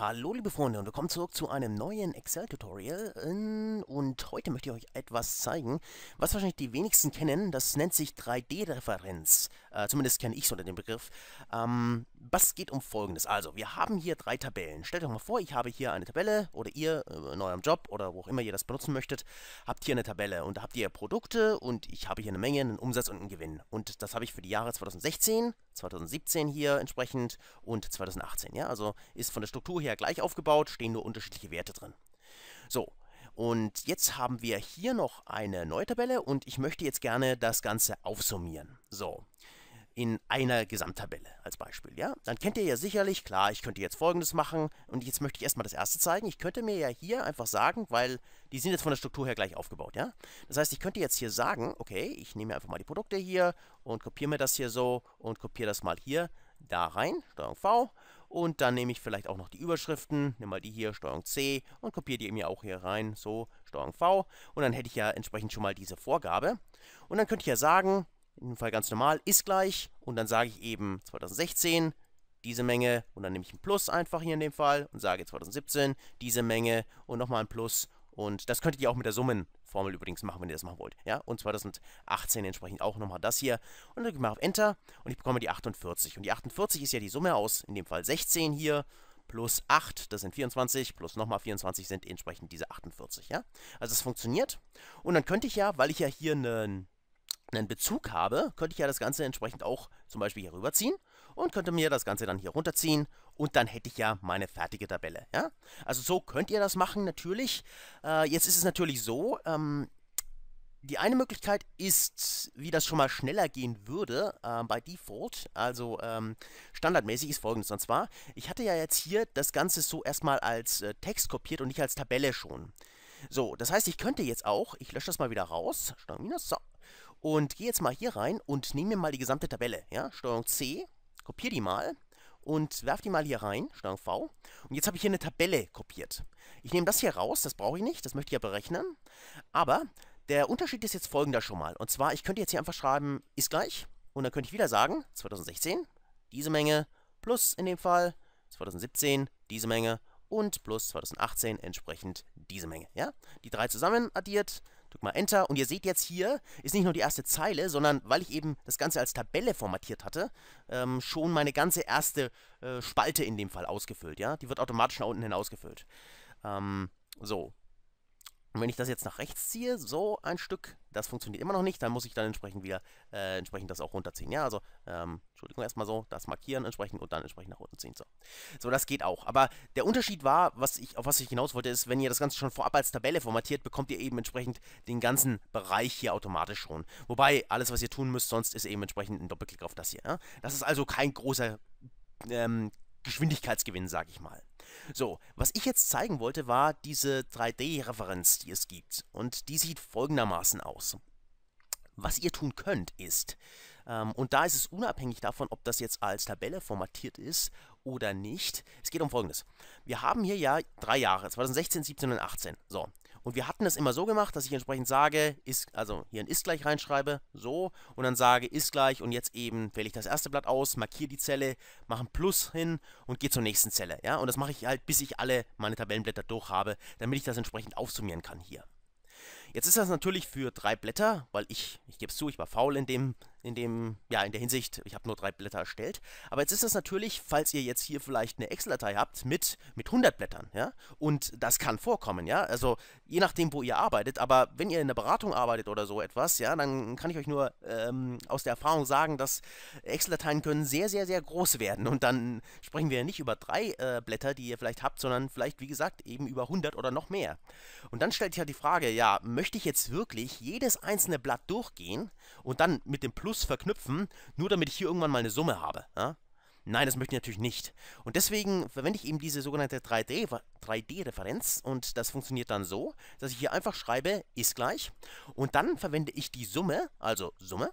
Hallo liebe Freunde und willkommen zurück zu einem neuen Excel-Tutorial. Und heute möchte ich euch etwas zeigen, was wahrscheinlich die wenigsten kennen, das nennt sich 3D-Referenz, äh, zumindest kenne ich so dem Begriff. Ähm, was geht um folgendes, also wir haben hier drei Tabellen, stellt euch mal vor, ich habe hier eine Tabelle oder ihr äh, in eurem Job oder wo auch immer ihr das benutzen möchtet, habt hier eine Tabelle und da habt ihr Produkte und ich habe hier eine Menge, einen Umsatz und einen Gewinn und das habe ich für die Jahre 2016, 2017 hier entsprechend und 2018, ja, also ist von der Struktur her gleich aufgebaut, stehen nur unterschiedliche Werte drin. So, und jetzt haben wir hier noch eine neue Tabelle und ich möchte jetzt gerne das Ganze aufsummieren. So, in einer Gesamttabelle als Beispiel, ja? Dann kennt ihr ja sicherlich, klar, ich könnte jetzt folgendes machen und jetzt möchte ich erstmal das erste zeigen. Ich könnte mir ja hier einfach sagen, weil die sind jetzt von der Struktur her gleich aufgebaut, ja? Das heißt, ich könnte jetzt hier sagen, okay, ich nehme einfach mal die Produkte hier und kopiere mir das hier so und kopiere das mal hier da rein, Steuerung V und dann nehme ich vielleicht auch noch die Überschriften, nehme mal die hier, Steuerung C und kopiere die eben auch hier rein, so, Steuerung V. Und dann hätte ich ja entsprechend schon mal diese Vorgabe. Und dann könnte ich ja sagen, in dem Fall ganz normal, ist gleich. Und dann sage ich eben 2016 diese Menge und dann nehme ich ein Plus einfach hier in dem Fall und sage 2017 diese Menge und nochmal ein Plus. Und das könntet ihr auch mit der Summenformel übrigens machen, wenn ihr das machen wollt. Ja? Und 2018 entsprechend auch nochmal das hier. Und dann drücke ich mal auf Enter und ich bekomme die 48. Und die 48 ist ja die Summe aus, in dem Fall 16 hier, plus 8, das sind 24, plus nochmal 24 sind entsprechend diese 48. Ja? Also es funktioniert. Und dann könnte ich ja, weil ich ja hier einen einen Bezug habe, könnte ich ja das Ganze entsprechend auch zum Beispiel hier rüberziehen und könnte mir das Ganze dann hier runterziehen und dann hätte ich ja meine fertige Tabelle. Ja? Also so könnt ihr das machen natürlich. Äh, jetzt ist es natürlich so, ähm, die eine Möglichkeit ist, wie das schon mal schneller gehen würde äh, bei Default, also ähm, standardmäßig ist folgendes. Und zwar, ich hatte ja jetzt hier das Ganze so erstmal als äh, Text kopiert und nicht als Tabelle schon. So, das heißt, ich könnte jetzt auch, ich lösche das mal wieder raus, Steuerung Minus, so, und gehe jetzt mal hier rein und nehme mir mal die gesamte Tabelle. Ja? Steuerung C, kopiere die mal und werfe die mal hier rein, Steuerung V. Und jetzt habe ich hier eine Tabelle kopiert. Ich nehme das hier raus, das brauche ich nicht, das möchte ich ja berechnen. Aber der Unterschied ist jetzt folgender schon mal. Und zwar, ich könnte jetzt hier einfach schreiben, ist gleich. Und dann könnte ich wieder sagen, 2016, diese Menge, plus in dem Fall 2017, diese Menge und plus 2018 entsprechend diese Menge. Ja? Die drei zusammen addiert, Drück mal Enter und ihr seht jetzt hier, ist nicht nur die erste Zeile, sondern weil ich eben das Ganze als Tabelle formatiert hatte, ähm, schon meine ganze erste äh, Spalte in dem Fall ausgefüllt. Ja? Die wird automatisch nach unten hin ausgefüllt. Ähm, so, und wenn ich das jetzt nach rechts ziehe, so ein Stück, das funktioniert immer noch nicht, dann muss ich dann entsprechend wieder äh, entsprechend das auch runterziehen. Ja, also, ähm, Entschuldigung, erstmal so, das markieren entsprechend und dann entsprechend nach unten ziehen. So. so, das geht auch. Aber der Unterschied war, was ich, auf was ich hinaus wollte, ist, wenn ihr das Ganze schon vorab als Tabelle formatiert, bekommt ihr eben entsprechend den ganzen Bereich hier automatisch schon. Wobei, alles, was ihr tun müsst, sonst ist eben entsprechend ein Doppelklick auf das hier. Ja? Das ist also kein großer ähm, Geschwindigkeitsgewinn, sage ich mal. So, was ich jetzt zeigen wollte, war diese 3D-Referenz, die es gibt. Und die sieht folgendermaßen aus. Was ihr tun könnt, ist, ähm, und da ist es unabhängig davon, ob das jetzt als Tabelle formatiert ist oder nicht. Es geht um Folgendes. Wir haben hier ja drei Jahre, 2016, 17 und 18. So, und wir hatten das immer so gemacht, dass ich entsprechend sage, ist, also hier ein ist gleich reinschreibe, so, und dann sage ist gleich und jetzt eben wähle ich das erste Blatt aus, markiere die Zelle, mache ein Plus hin und gehe zur nächsten Zelle. Ja? Und das mache ich halt, bis ich alle meine Tabellenblätter durch habe, damit ich das entsprechend aufsummieren kann hier. Jetzt ist das natürlich für drei Blätter, weil ich, ich gebe es zu, ich war faul in dem, in dem, ja, in der Hinsicht, ich habe nur drei Blätter erstellt. Aber jetzt ist das natürlich, falls ihr jetzt hier vielleicht eine Excel-Datei habt mit, mit 100 Blättern, ja, und das kann vorkommen, ja, also je nachdem, wo ihr arbeitet, aber wenn ihr in der Beratung arbeitet oder so etwas, ja, dann kann ich euch nur ähm, aus der Erfahrung sagen, dass Excel-Dateien können sehr, sehr, sehr groß werden. Und dann sprechen wir ja nicht über drei äh, Blätter, die ihr vielleicht habt, sondern vielleicht, wie gesagt, eben über 100 oder noch mehr. Und dann stellt sich ja die Frage, ja, möchte ich jetzt wirklich jedes einzelne Blatt durchgehen und dann mit dem Plus verknüpfen, nur damit ich hier irgendwann mal eine Summe habe? Ja? Nein, das möchte ich natürlich nicht. Und deswegen verwende ich eben diese sogenannte 3D-Referenz und das funktioniert dann so, dass ich hier einfach schreibe, ist gleich und dann verwende ich die Summe, also Summe,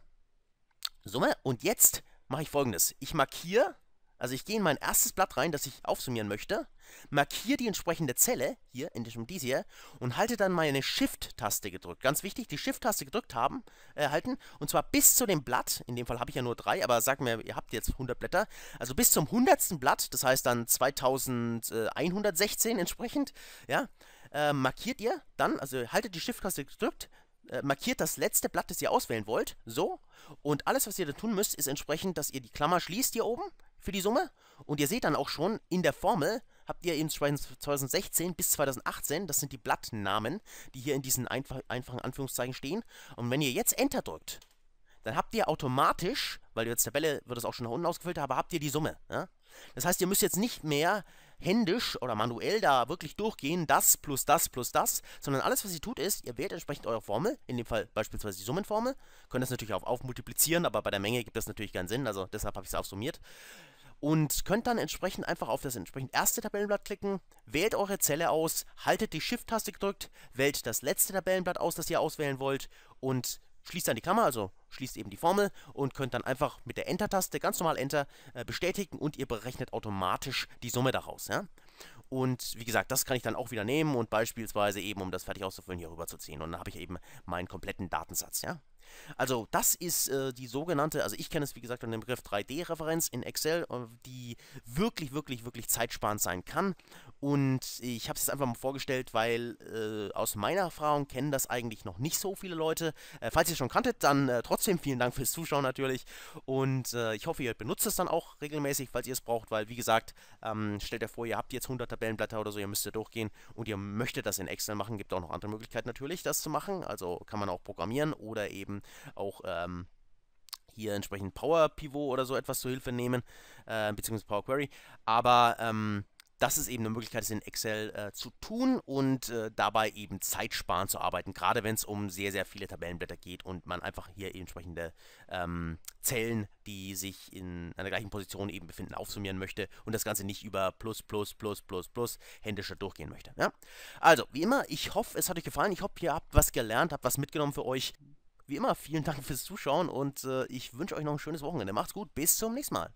Summe und jetzt mache ich folgendes. Ich markiere Also ich gehe in mein erstes Blatt rein, das ich aufsummieren möchte, markiere die entsprechende Zelle, hier in diesem dies hier, und halte dann meine Shift-Taste gedrückt. Ganz wichtig, die Shift-Taste gedrückt haben, äh, halten, und zwar bis zu dem Blatt, in dem Fall habe ich ja nur drei, aber sag mir, ihr habt jetzt 100 Blätter, also bis zum 100. Blatt, das heißt dann 2116 entsprechend, ja, äh, markiert ihr dann, also haltet die Shift-Taste gedrückt, äh, markiert das letzte Blatt, das ihr auswählen wollt, so, und alles, was ihr da tun müsst, ist entsprechend, dass ihr die Klammer schließt hier oben, für die Summe. Und ihr seht dann auch schon, in der Formel habt ihr eben 2016 bis 2018, das sind die Blattnamen, die hier in diesen einfach, einfachen Anführungszeichen stehen. Und wenn ihr jetzt Enter drückt, dann habt ihr automatisch, weil jetzt Tabelle wird es auch schon nach unten ausgefüllt, aber habt ihr die Summe. Ja? Das heißt, ihr müsst jetzt nicht mehr händisch oder manuell da wirklich durchgehen, das plus das plus das, sondern alles, was ihr tut, ist, ihr wählt entsprechend eure Formel, in dem Fall beispielsweise die Summenformel, könnt das natürlich auch aufmultiplizieren, aber bei der Menge gibt das natürlich keinen Sinn, also deshalb habe ich es aufsummiert und könnt dann entsprechend einfach auf das entsprechend erste Tabellenblatt klicken, wählt eure Zelle aus, haltet die Shift-Taste gedrückt, wählt das letzte Tabellenblatt aus, das ihr auswählen wollt und schließt dann die Klammer, also schließt eben die Formel und könnt dann einfach mit der Enter-Taste ganz normal Enter äh, bestätigen und ihr berechnet automatisch die Summe daraus. Ja? Und wie gesagt, das kann ich dann auch wieder nehmen und beispielsweise eben, um das fertig auszufüllen, hier rüber zu ziehen. Und dann habe ich eben meinen kompletten Datensatz. Ja? Also das ist äh, die sogenannte, also ich kenne es wie gesagt unter dem Begriff 3D-Referenz in Excel, äh, die wirklich, wirklich, wirklich zeitsparend sein kann. Und ich habe es jetzt einfach mal vorgestellt, weil äh, aus meiner Erfahrung kennen das eigentlich noch nicht so viele Leute. Äh, falls ihr es schon kanntet, dann äh, trotzdem vielen Dank fürs Zuschauen natürlich. Und äh, ich hoffe, ihr benutzt es dann auch regelmäßig, falls ihr es braucht, weil wie gesagt, ähm, stellt euch vor, ihr habt jetzt 100 Tabellenblätter oder so, ihr müsst ja durchgehen und ihr möchtet das in Excel machen. Gibt auch noch andere Möglichkeiten natürlich, das zu machen. Also kann man auch programmieren oder eben auch ähm, hier entsprechend Power Pivot oder so etwas zur Hilfe nehmen, äh, beziehungsweise Power Query. Aber ähm, das ist eben eine Möglichkeit, es in Excel äh, zu tun und äh, dabei eben zeitsparend zu arbeiten, gerade wenn es um sehr, sehr viele Tabellenblätter geht und man einfach hier entsprechende ähm, Zellen, die sich in einer gleichen Position eben befinden, aufsummieren möchte und das Ganze nicht über plus, plus, plus, plus, plus händischer durchgehen möchte. Ja? Also, wie immer, ich hoffe, es hat euch gefallen. Ich hoffe, ihr habt was gelernt, habt was mitgenommen für euch. Wie immer, vielen Dank fürs Zuschauen und äh, ich wünsche euch noch ein schönes Wochenende. Macht's gut, bis zum nächsten Mal.